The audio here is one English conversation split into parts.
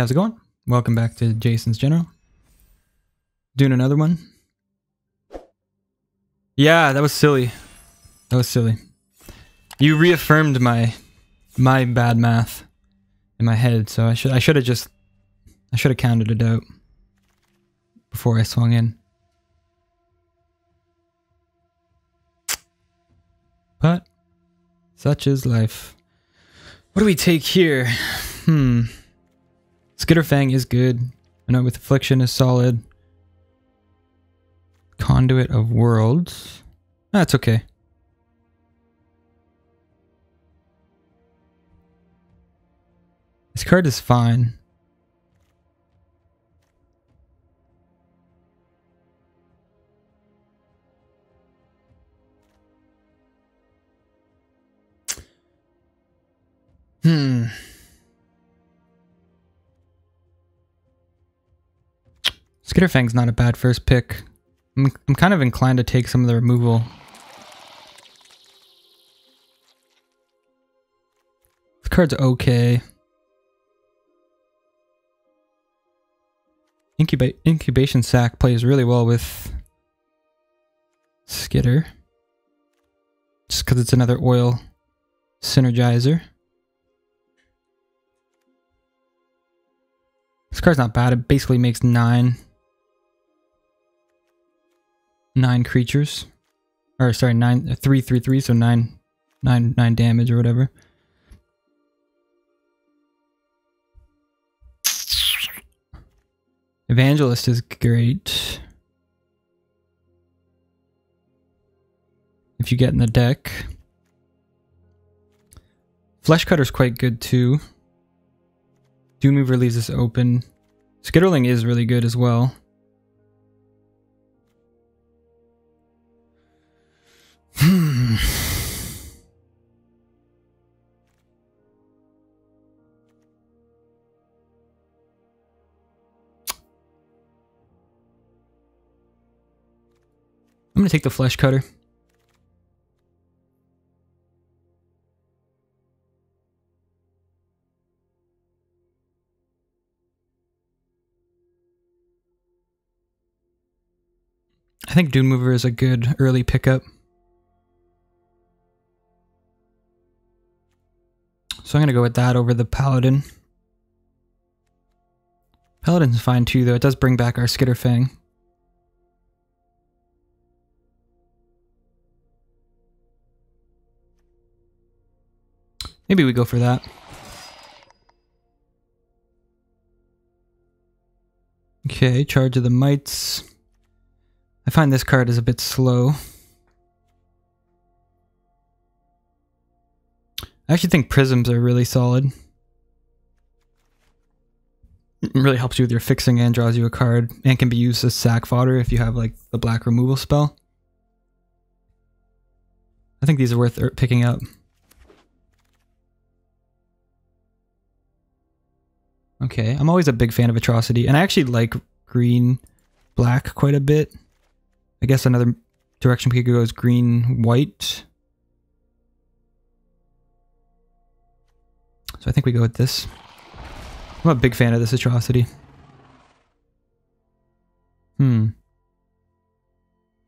how's it going? Welcome back to Jason's General. Doing another one. Yeah, that was silly. That was silly. You reaffirmed my my bad math in my head, so I should I should have just I should have counted it out before I swung in. But such is life. What do we take here? Hmm. Skitterfang is good. I know with Affliction is solid. Conduit of Worlds. That's okay. This card is fine. Hmm. Skitterfang's not a bad first pick. I'm, I'm kind of inclined to take some of the removal. The card's okay. Incuba incubation sac plays really well with Skitter. Just because it's another oil synergizer. This card's not bad. It basically makes nine nine creatures. Or sorry, nine uh, three three three, so nine nine nine damage or whatever. Evangelist is great. If you get in the deck. Flesh Cutter's quite good too. Dune Mover leaves this open. Skitterling is really good as well. Hmm. I'm going to take the flesh cutter. I think Dune Mover is a good early pickup. So I'm going to go with that over the Paladin. Paladin's fine too, though. It does bring back our Skitterfang. Maybe we go for that. Okay, Charge of the Mites. I find this card is a bit slow. I actually think prisms are really solid. It really helps you with your fixing and draws you a card and can be used as sack fodder if you have like the black removal spell. I think these are worth er, picking up. Okay, I'm always a big fan of Atrocity, and I actually like green black quite a bit. I guess another direction we could go is green white. So I think we go with this. I'm a big fan of this atrocity. Hmm.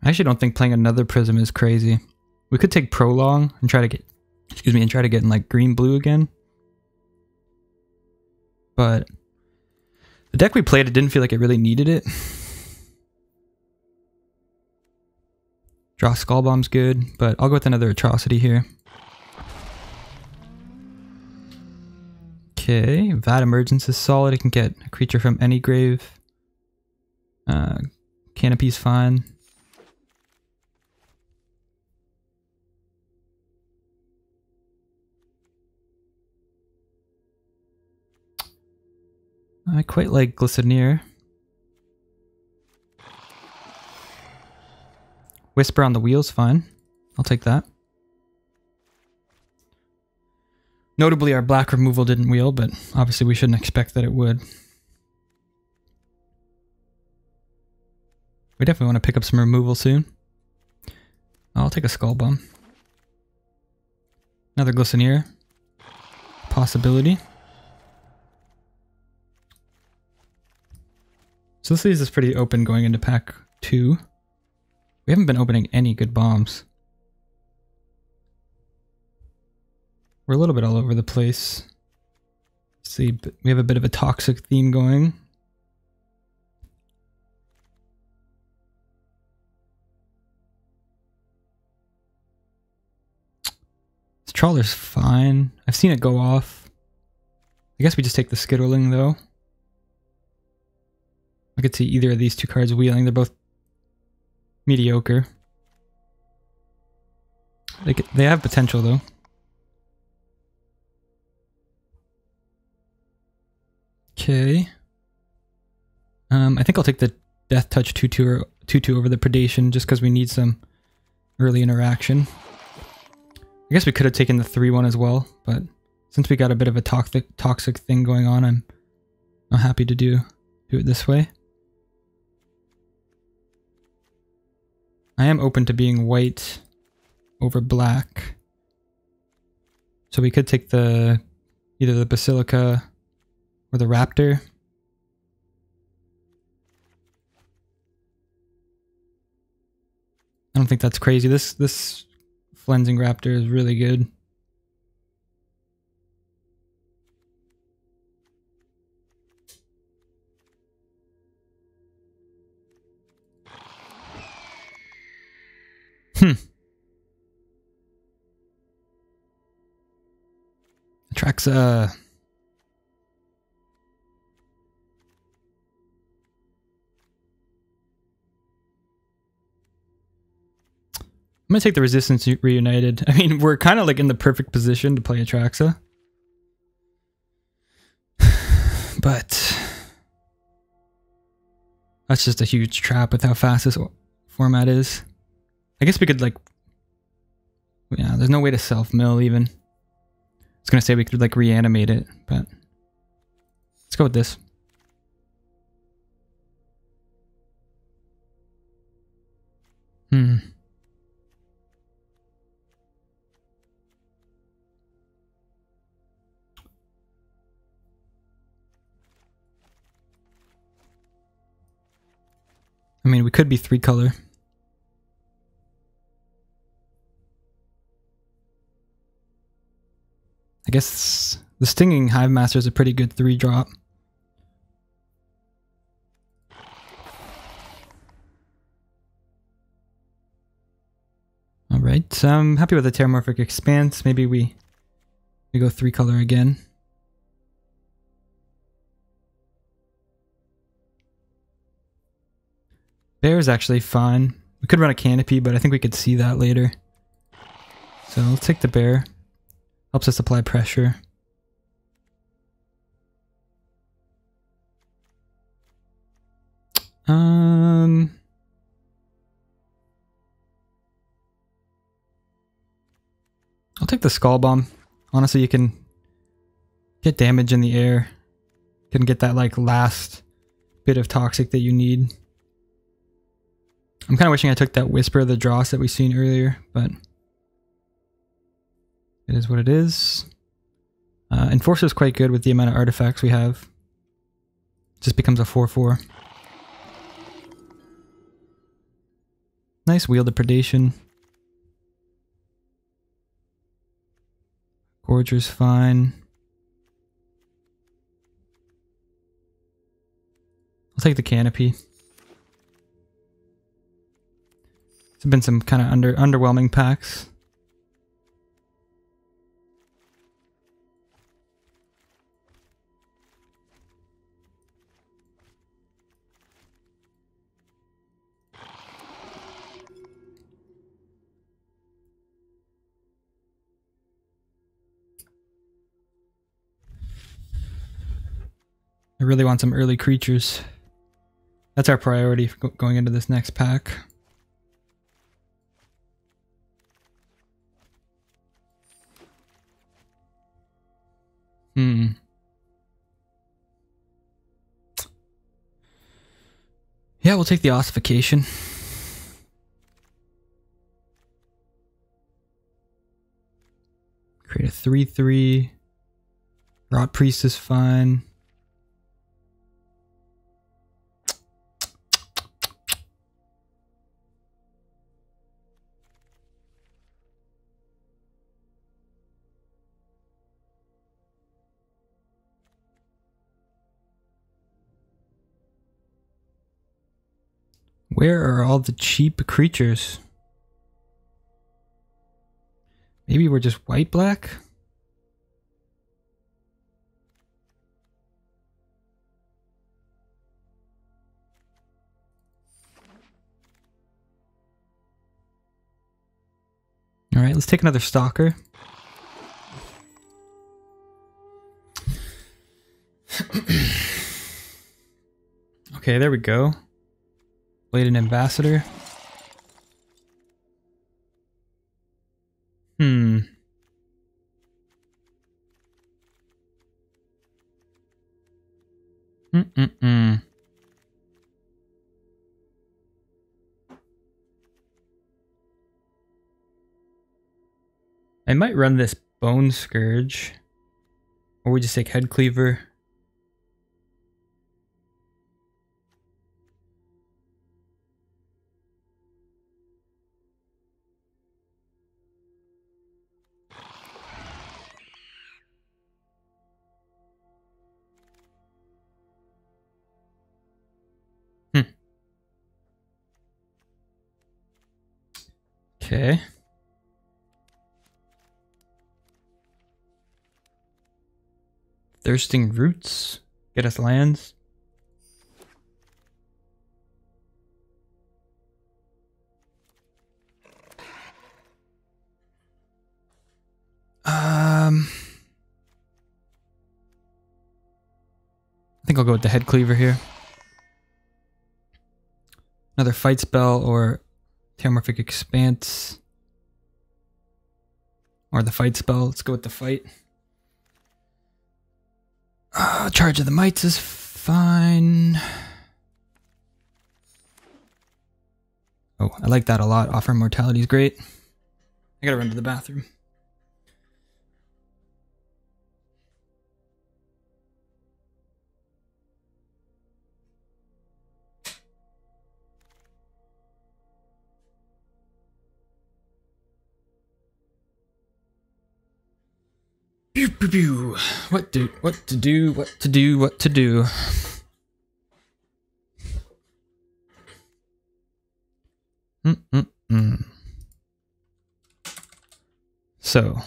I actually don't think playing another prism is crazy. We could take prolong and try to get, excuse me, and try to get in like green blue again. But the deck we played, it didn't feel like it really needed it. Draw Skull Bomb's good, but I'll go with another atrocity here. Okay, Vat Emergence is solid. It can get a creature from any grave. Uh, Canopy's fine. I quite like Glistener. Whisper on the wheel's fine. I'll take that. Notably, our black removal didn't wheel, but obviously we shouldn't expect that it would. We definitely want to pick up some removal soon. I'll take a Skull Bomb. Another Glistener. Possibility. So this leaves us pretty open going into pack two. We haven't been opening any good bombs. We're a little bit all over the place. See, we have a bit of a toxic theme going. This trawler's fine. I've seen it go off. I guess we just take the skittling though. I could see either of these two cards wheeling. They're both mediocre. They, they have potential though. Okay. Um, I think I'll take the Death Touch 2-2 2-2 over the Predation just because we need some early interaction. I guess we could have taken the 3-1 as well, but since we got a bit of a toxic toxic thing going on, I'm I'm happy to do do it this way. I am open to being white over black. So we could take the either the Basilica or the Raptor. I don't think that's crazy. This this Flensing Raptor is really good. Hmm. Atraxa. I'm gonna take the Resistance Reunited. I mean, we're kind of like in the perfect position to play Atraxa. But that's just a huge trap with how fast this format is. I guess we could like, yeah, there's no way to self-mill even. I was gonna say we could like reanimate it, but let's go with this. Hmm. I mean, we could be three color. I guess the Stinging Hive Master is a pretty good three drop. Alright, so I'm happy with the Terramorphic Expanse. Maybe we, we go three color again. Bear is actually fine. We could run a canopy, but I think we could see that later. So let's take the bear. Helps us apply pressure. Um... I'll take the skull bomb. Honestly, you can get damage in the air. You can get that like last bit of toxic that you need. I'm kind of wishing I took that Whisper of the Dross that we seen earlier, but it is what it is. Uh, Enforcer is quite good with the amount of artifacts we have. just becomes a 4-4. Nice Wield of Predation. Gorger's fine. I'll take the Canopy. There's been some kind of under underwhelming packs. I really want some early creatures. That's our priority going into this next pack. Hmm. Yeah, we'll take the ossification. Create a 3-3. Rotpriest is fine. Where are all the cheap creatures? Maybe we're just white black? Alright, let's take another stalker. okay, there we go. Bladed ambassador. Hmm. Mm-mm-mm. I might run this Bone Scourge. Or we just take Head Cleaver. Okay. Thirsting Roots. Get us lands. Um, I think I'll go with the head cleaver here. Another fight spell or Terramorphic Expanse. Or the fight spell. Let's go with the fight. Uh, Charge of the Mites is fine. Oh, I like that a lot. Offer Immortality is great. I gotta run to the bathroom. Pew. What do, what to do, what to do, what to do. Mm-mm-mm. So,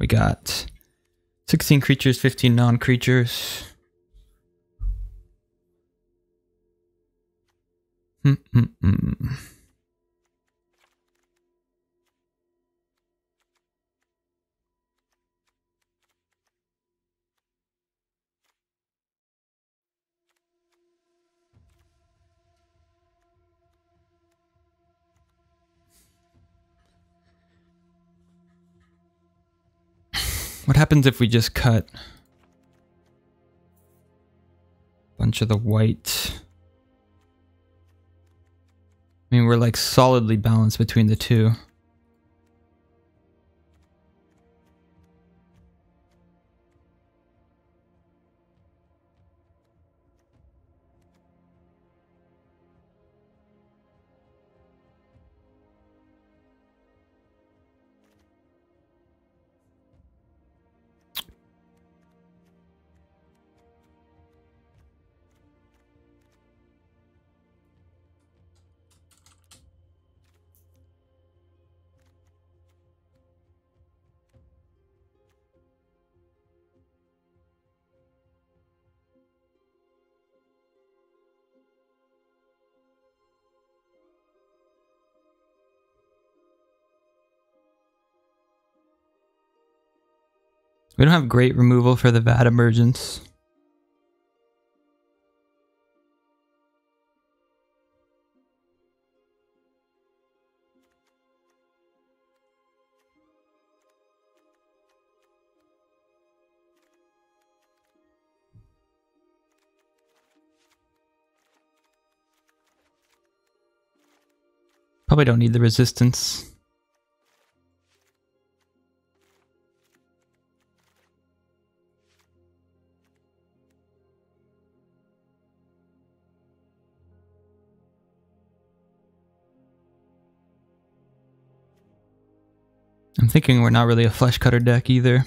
we got 16 creatures, 15 non-creatures. Mm-mm-mm. What happens if we just cut a bunch of the white? I mean, we're like solidly balanced between the two. We don't have great removal for the Vat Emergence. Probably don't need the resistance. Thinking we're not really a flesh cutter deck either.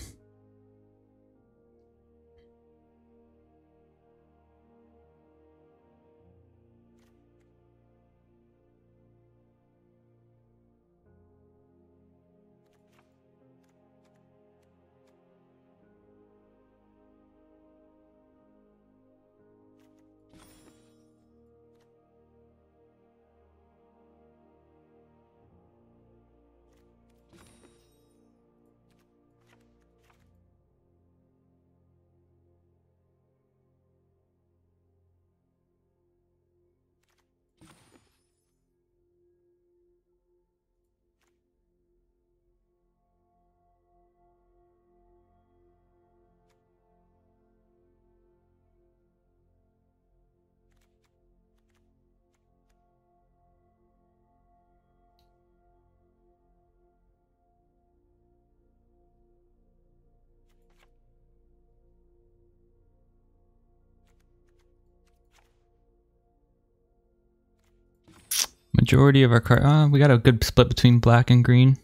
Majority of our car. Uh, we got a good split between black and green.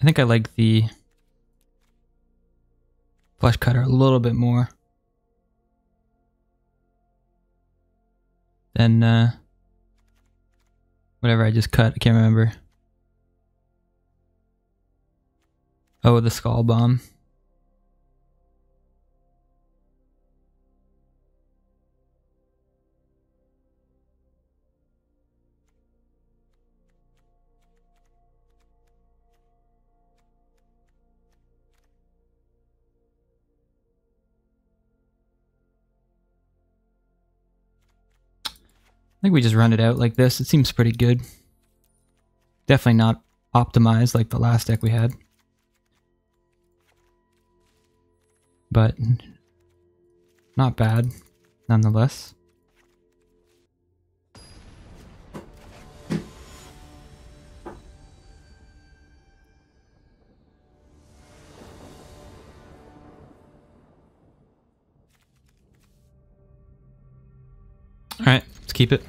I think I like the flesh cutter a little bit more than uh, whatever I just cut. I can't remember. Oh, the skull bomb. I think we just run it out like this. It seems pretty good. Definitely not optimized like the last deck we had. But not bad nonetheless. Keep it.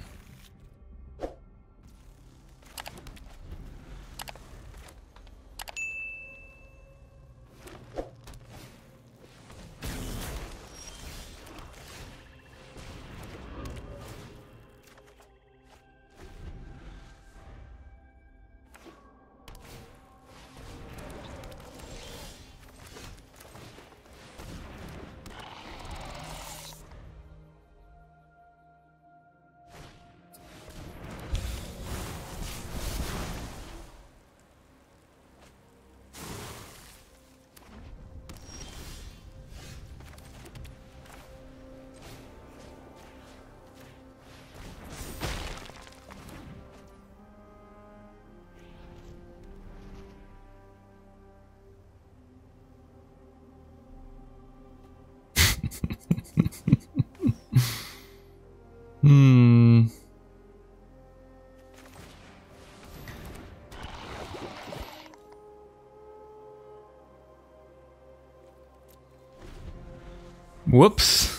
Whoops.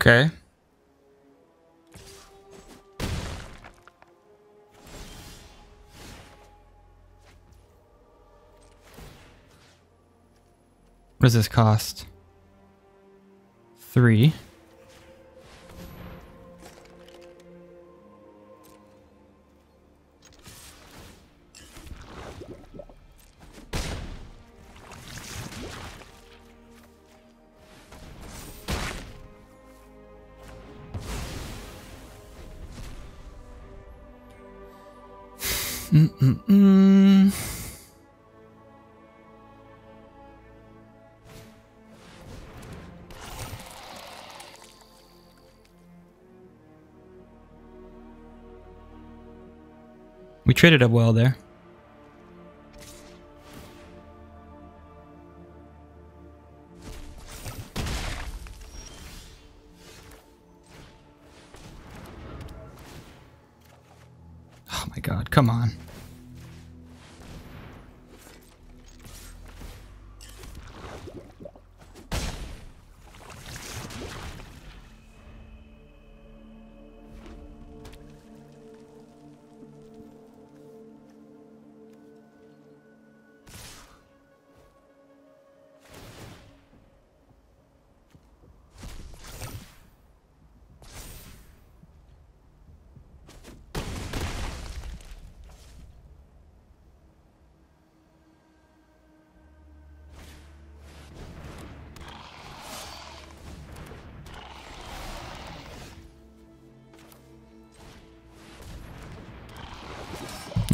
Okay. What does this cost? Three. Traded up well there.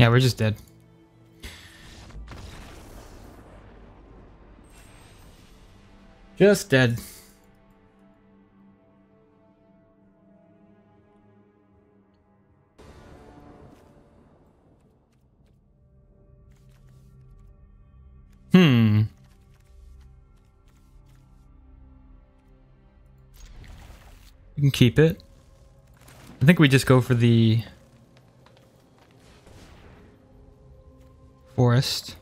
Yeah, we're just dead. Just dead. Hmm. You can keep it. I think we just go for the forest.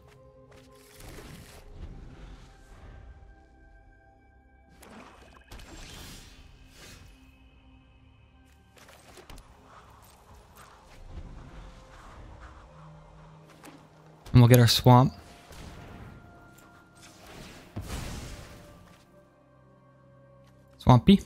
And we'll get our swamp. Swampy.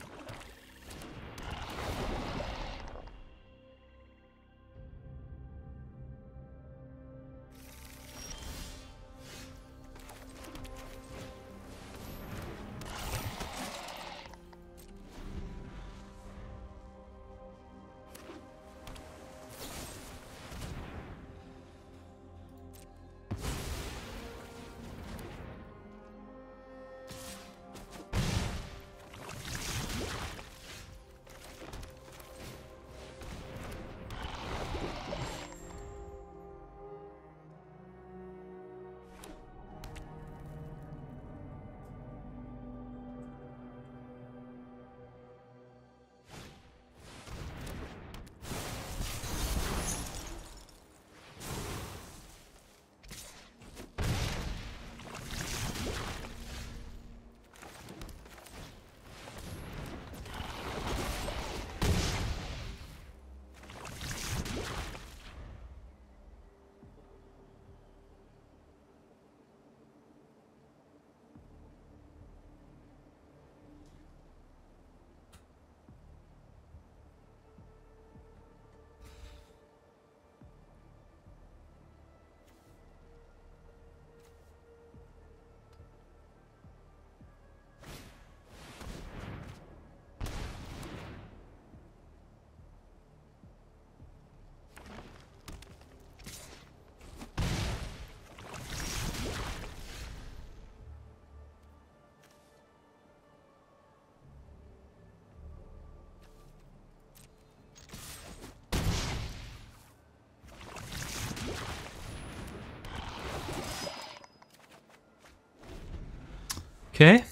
Okay.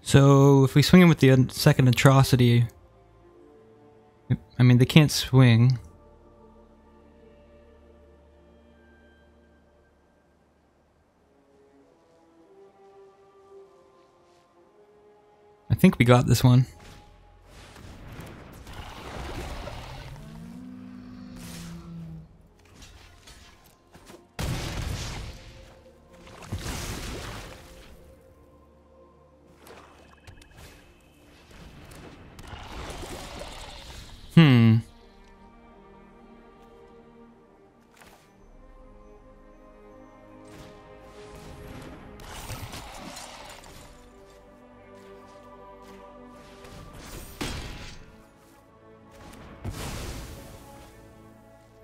So if we swing him with the second atrocity, I mean they can't swing. I think we got this one.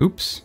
Oops.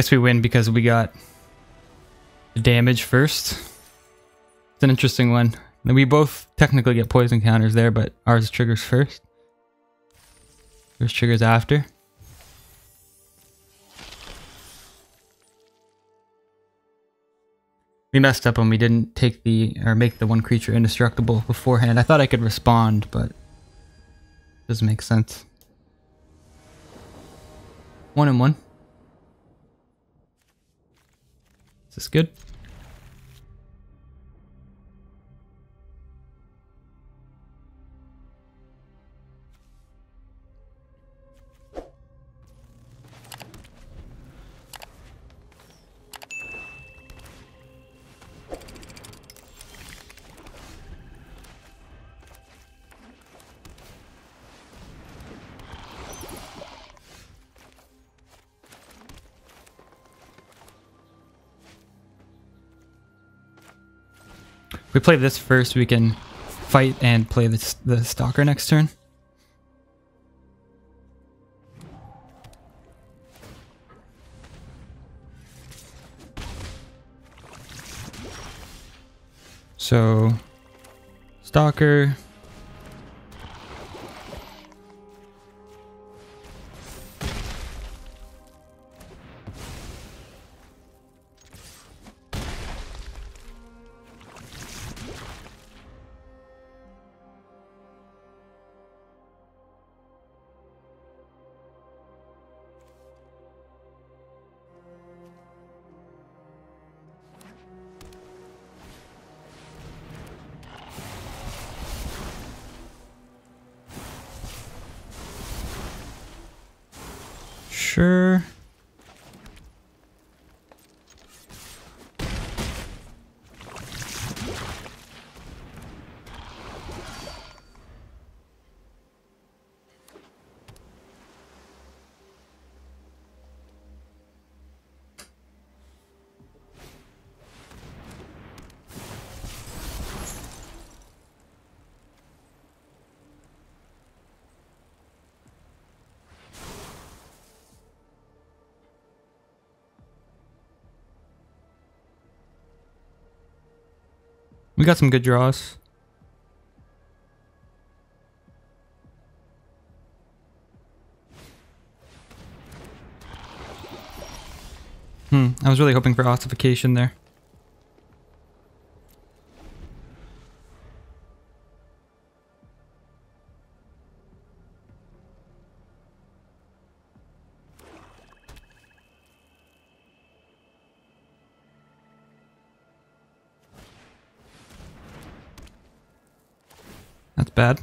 Guess we win because we got the damage first. It's an interesting one. We both technically get poison counters there, but ours triggers first. Yours triggers after. We messed up when we didn't take the or make the one creature indestructible beforehand. I thought I could respond, but doesn't make sense. One and one. This good? We play this first, we can fight and play the, the Stalker next turn. So, Stalker, Sure. We got some good draws. Hmm, I was really hoping for ossification there. That's bad.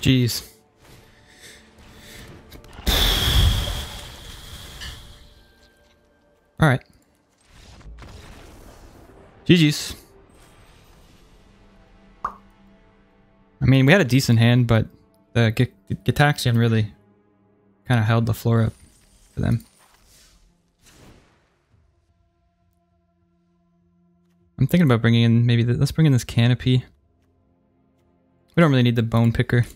Jeez. Alright. GG's. I mean, we had a decent hand, but the Gitaxian really kind of held the floor up for them. Thinking about bringing in maybe the, let's bring in this canopy. We don't really need the bone picker.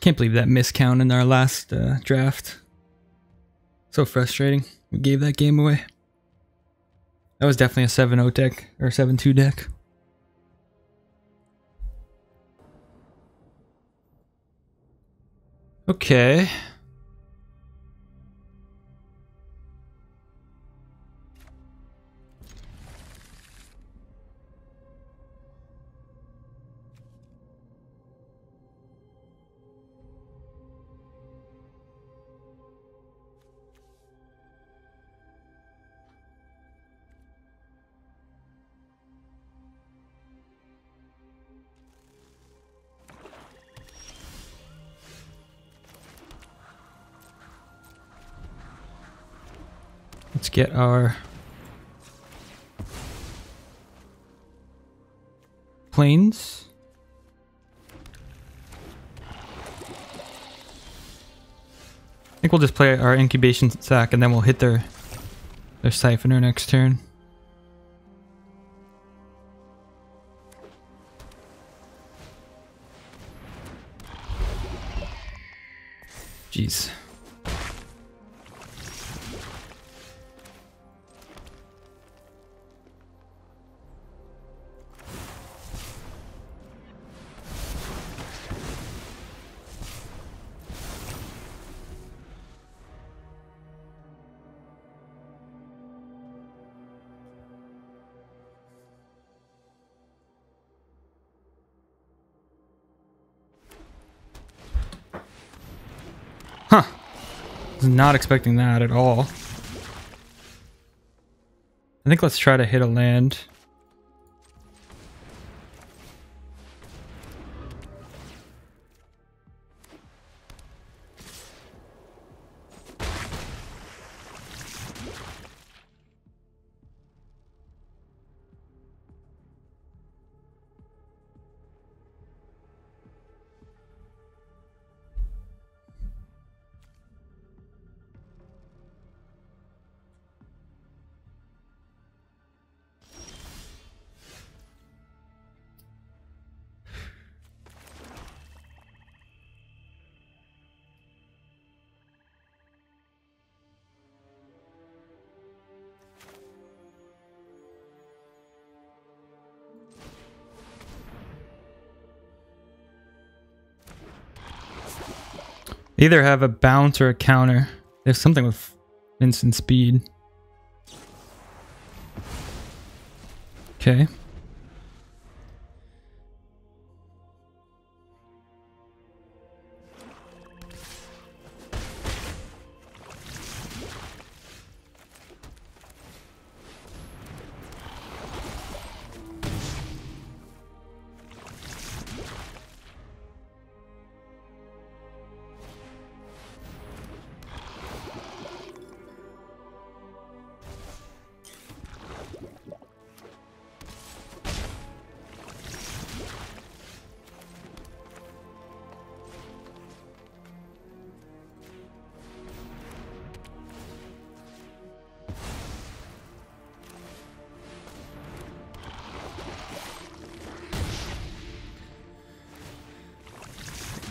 Can't believe that miscount in our last uh, draft. So frustrating. We gave that game away. That was definitely a 7-0 deck, or 7-2 deck. Okay. Let's get our plains. I think we'll just play our incubation sack and then we'll hit their their siphoner next turn. Jeez. Huh. Was not expecting that at all. I think let's try to hit a land. Either have a bounce or a counter. There's something with instant speed. Okay.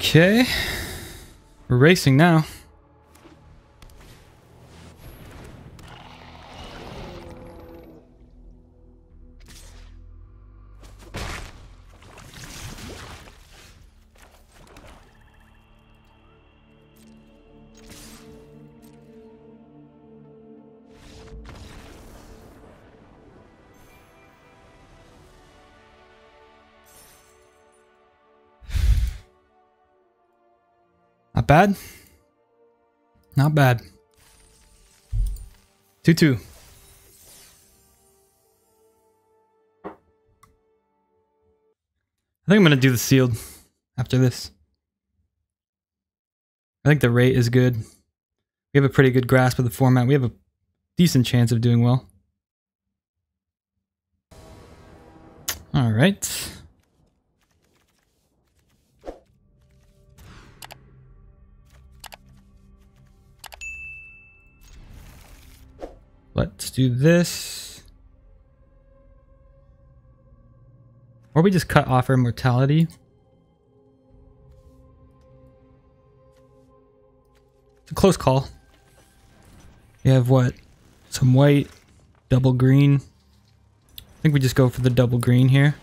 Okay. We're racing now. Bad. Not bad. 2 2. I think I'm going to do the sealed after this. I think the rate is good. We have a pretty good grasp of the format. We have a decent chance of doing well. All right. Let's do this. Or we just cut Offer Immortality. It's a close call. We have what? Some white, double green. I think we just go for the double green here.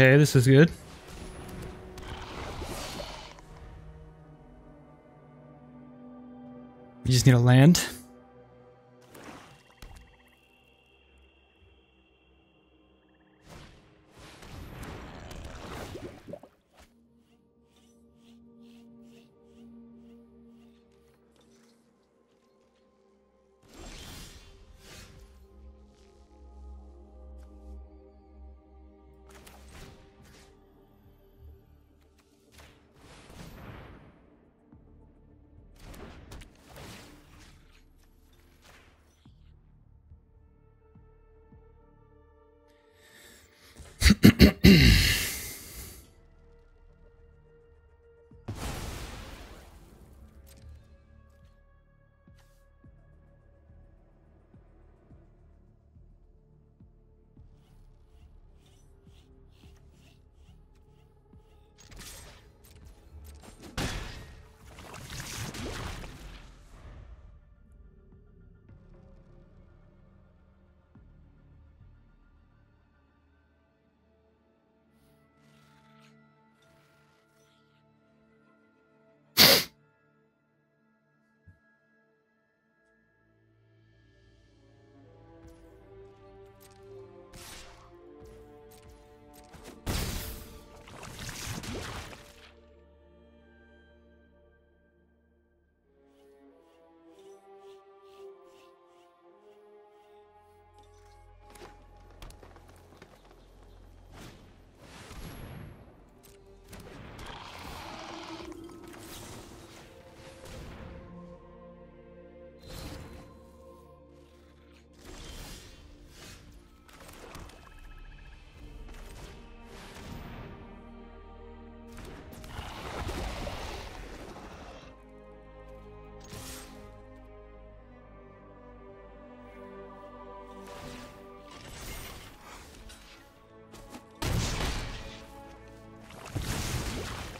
Okay, this is good. We just need to land.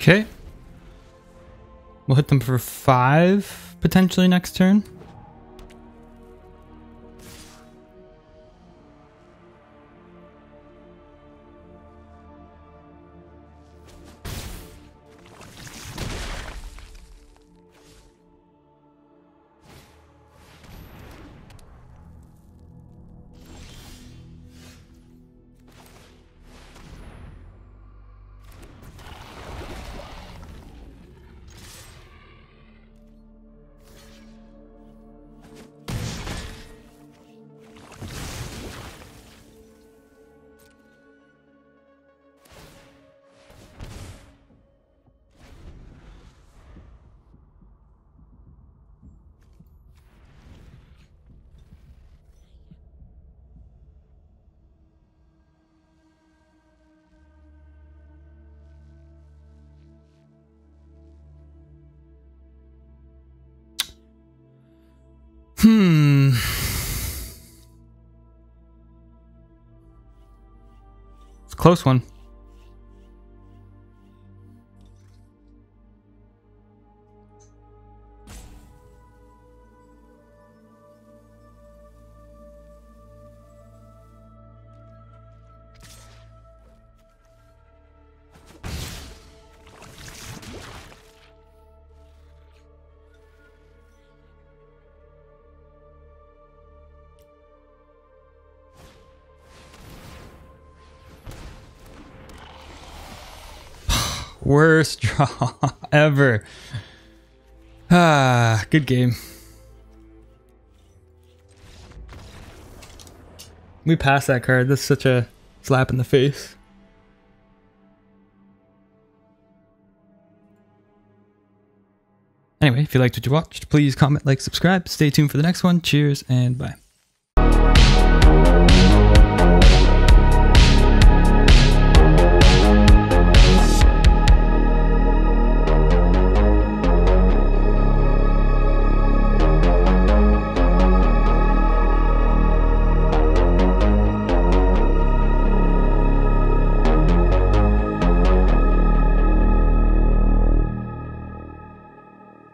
Okay. We'll hit them for five potentially next turn. Close one. Worst draw ever. Ah, good game. We passed that card. That's such a slap in the face. Anyway, if you liked what you watched, please comment, like, subscribe. Stay tuned for the next one. Cheers and bye.